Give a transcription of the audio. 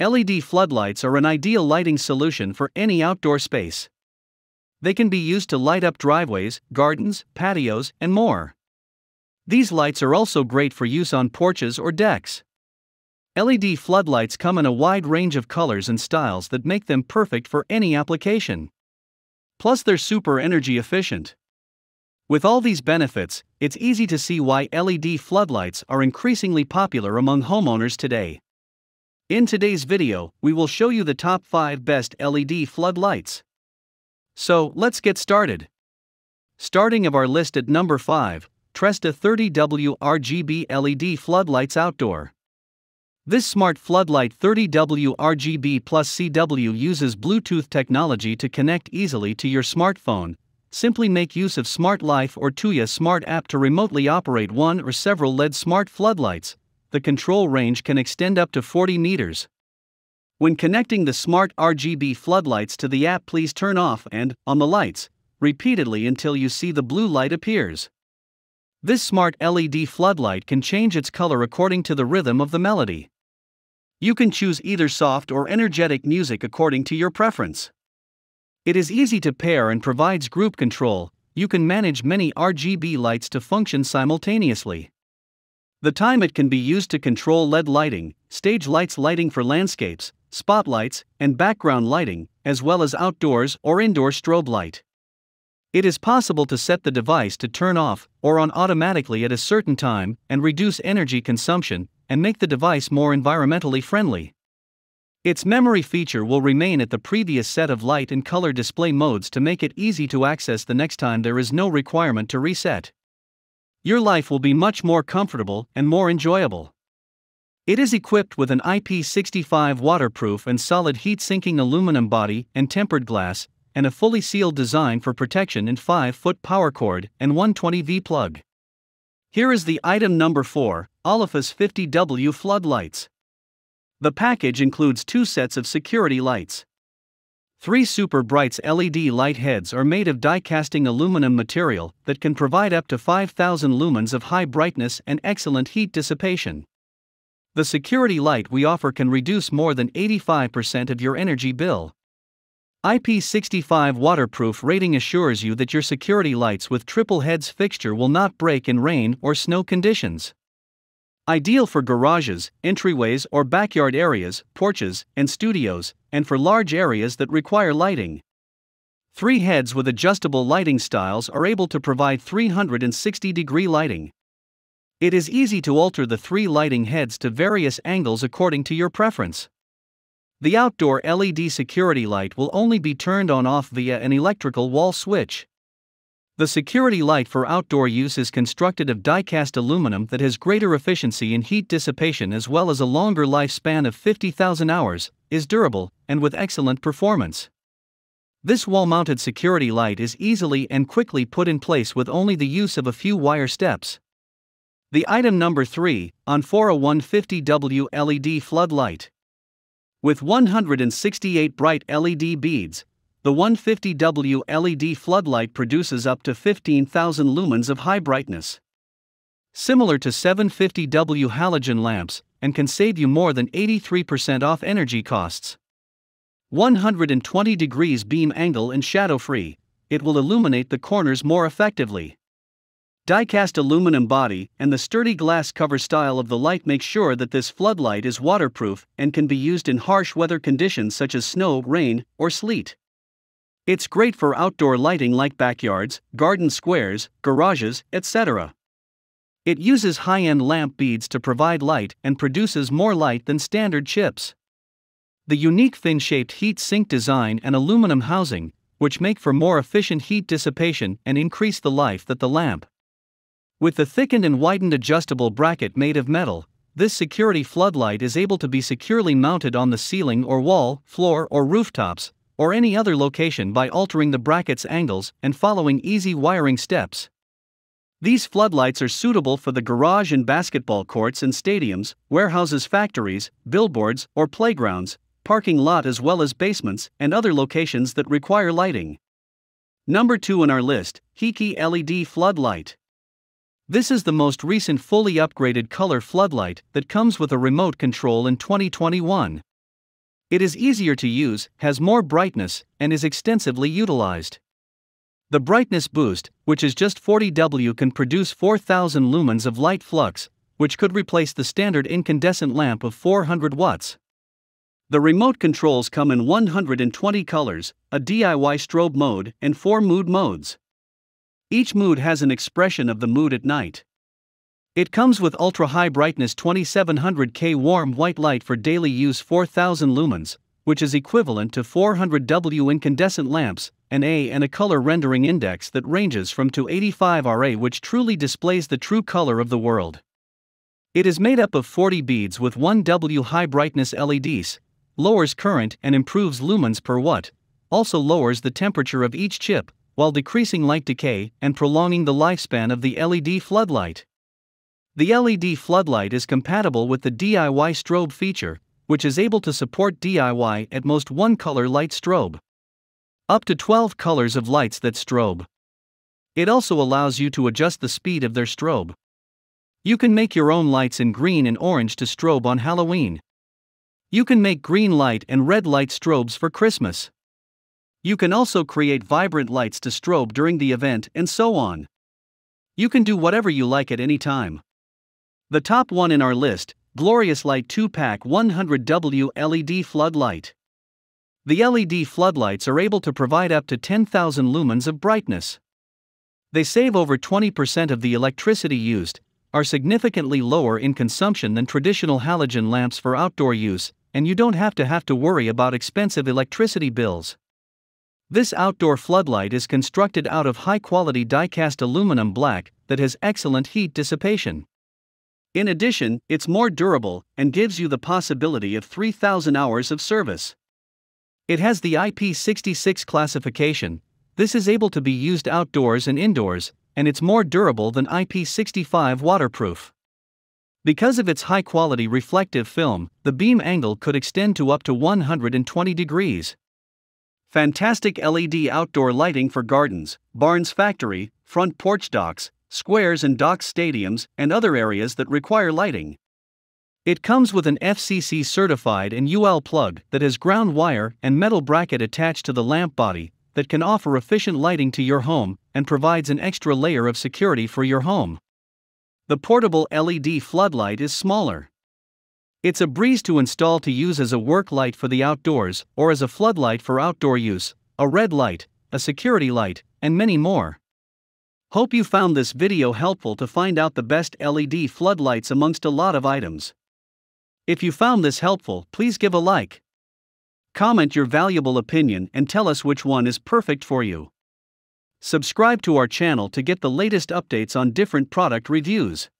LED floodlights are an ideal lighting solution for any outdoor space. They can be used to light up driveways, gardens, patios, and more. These lights are also great for use on porches or decks. LED floodlights come in a wide range of colors and styles that make them perfect for any application. Plus, they're super energy efficient. With all these benefits, it's easy to see why LED floodlights are increasingly popular among homeowners today. In today's video, we will show you the top 5 best LED floodlights. So, let's get started. Starting of our list at number 5, Tresda 30W RGB LED Floodlights Outdoor. This smart floodlight 30W RGB plus CW uses Bluetooth technology to connect easily to your smartphone. Simply make use of Smart Life or Tuya Smart app to remotely operate one or several LED smart floodlights. The control range can extend up to 40 meters. When connecting the smart RGB floodlights to the app, please turn off and on the lights repeatedly until you see the blue light appears. This smart LED floodlight can change its color according to the rhythm of the melody. You can choose either soft or energetic music according to your preference. It is easy to pair and provides group control. You can manage many RGB lights to function simultaneously. The time it can be used to control LED lighting, stage lights lighting for landscapes, spotlights, and background lighting, as well as outdoors or indoor strobe light. It is possible to set the device to turn off or on automatically at a certain time and reduce energy consumption and make the device more environmentally friendly. Its memory feature will remain at the previous set of light and color display modes to make it easy to access the next time there is no requirement to reset. Your life will be much more comfortable and more enjoyable. It is equipped with an IP65 waterproof and solid heat sinking aluminum body and tempered glass, and a fully sealed design for protection and 5 foot power cord and 120V plug. Here is the item number 4 Olafus 50W floodlights. The package includes two sets of security lights. Three Super Brights LED light heads are made of die casting aluminum material that can provide up to 5000 lumens of high brightness and excellent heat dissipation. The security light we offer can reduce more than 85% of your energy bill. IP65 waterproof rating assures you that your security lights with triple heads fixture will not break in rain or snow conditions. Ideal for garages, entryways, or backyard areas, porches, and studios, and for large areas that require lighting. Three heads with adjustable lighting styles are able to provide 360 degree lighting. It is easy to alter the three lighting heads to various angles according to your preference. The outdoor LED security light will only be turned on off via an electrical wall switch. The security light for outdoor use is constructed of die-cast aluminum that has greater efficiency in heat dissipation as well as a longer lifespan of 50,000 hours, is durable, and with excellent performance. This wall-mounted security light is easily and quickly put in place with only the use of a few wire steps. The item number 3, Onforu 150W LED floodlight. With 168 bright LED beads, the 150W LED floodlight produces up to 15,000 lumens of high brightness. Similar to 750W halogen lamps, and can save you more than 83% off energy costs. 120 degrees beam angle and shadow free, it will illuminate the corners more effectively. Die-cast aluminum body and the sturdy glass cover style of the light make sure that this floodlight is waterproof and can be used in harsh weather conditions such as snow, rain, or sleet. It's great for outdoor lighting like backyards, garden squares, garages, etc. It uses high end lamp beads to provide light and produces more light than standard chips. The unique fin shaped heat sink design and aluminum housing, which make for more efficient heat dissipation and increase the life that the lamp. With the thickened and widened adjustable bracket made of metal, this security floodlight is able to be securely mounted on the ceiling or wall, floor, or rooftops, or any other location by altering the bracket's angles and following easy wiring steps. These floodlights are suitable for the garage and basketball courts and stadiums, warehouses, factories, billboards, or playgrounds, parking lot as well as basements and other locations that require lighting. Number 2 on our list, HEKEE LED floodlight. This is the most recent fully upgraded color floodlight that comes with a remote control in 2021. It is easier to use, has more brightness, and is extensively utilized. The brightness boost, which is just 40W, can produce 4000 lumens of light flux, which could replace the standard incandescent lamp of 400 watts. The remote controls come in 120 colors, a DIY strobe mode, and four mood modes. Each mood has an expression of the mood at night. It comes with ultra high brightness 2700K warm white light for daily use 4000 lumens, which is equivalent to 400W incandescent lamps, an A and a color rendering index that ranges from 285 RA, which truly displays the true color of the world. It is made up of 40 beads with 1W high brightness LEDs, lowers current and improves lumens per watt, also lowers the temperature of each chip, while decreasing light decay and prolonging the lifespan of the LED floodlight. The LED floodlight is compatible with the DIY strobe feature, which is able to support DIY at most one color light strobe. Up to 12 colors of lights that strobe. It also allows you to adjust the speed of their strobe. You can make your own lights in green and orange to strobe on Halloween. You can make green light and red light strobes for Christmas. You can also create vibrant lights to strobe during the event and so on. You can do whatever you like at any time. The top one in our list GLORIOUS-LITE 2 Pack 100W LED Floodlight. The LED floodlights are able to provide up to 10,000 lumens of brightness. They save over 20% of the electricity used, are significantly lower in consumption than traditional halogen lamps for outdoor use, and you don't have to have to worry about expensive electricity bills. This outdoor floodlight is constructed out of high quality die cast aluminum black that has excellent heat dissipation. In addition, it's more durable and gives you the possibility of 3,000 hours of service. It has the IP66 classification, this is able to be used outdoors and indoors, and it's more durable than IP65 waterproof. Because of its high quality reflective film, the beam angle could extend to up to 120 degrees. Fantastic LED outdoor lighting for gardens, barns, factory, front porch docks, squares and docks stadiums, and other areas that require lighting. It comes with an FCC certified and UL plug that has ground wire and metal bracket attached to the lamp body that can offer efficient lighting to your home and provides an extra layer of security for your home. The portable LED floodlight is smaller. It's a breeze to install to use as a work light for the outdoors or as a floodlight for outdoor use, a red light, a security light, and many more. Hope you found this video helpful to find out the best LED floodlights amongst a lot of items. If you found this helpful, please give a like. Comment your valuable opinion and tell us which one is perfect for you. Subscribe to our channel to get the latest updates on different product reviews.